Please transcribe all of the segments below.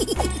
you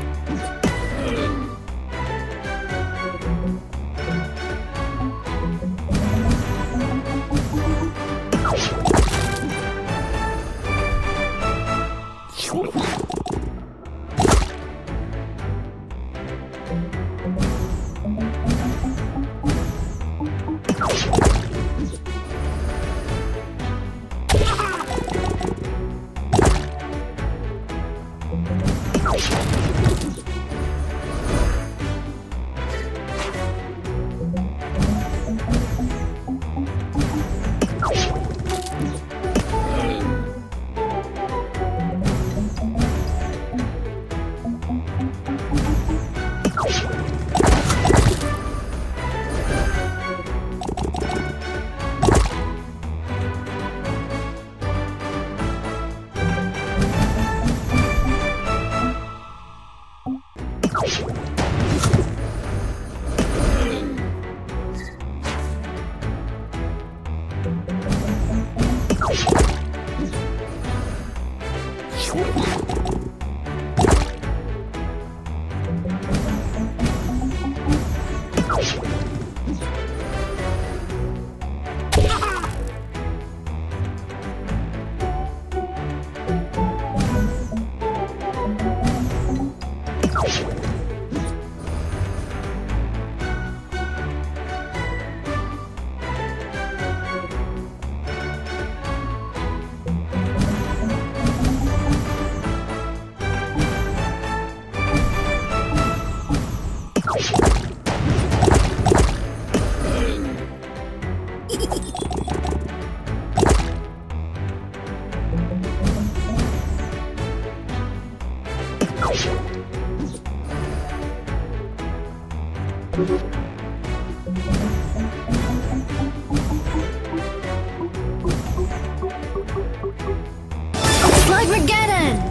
you Slugmageddon!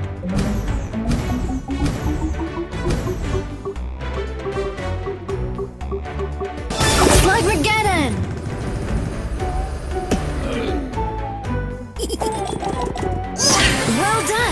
Armageddon! well done!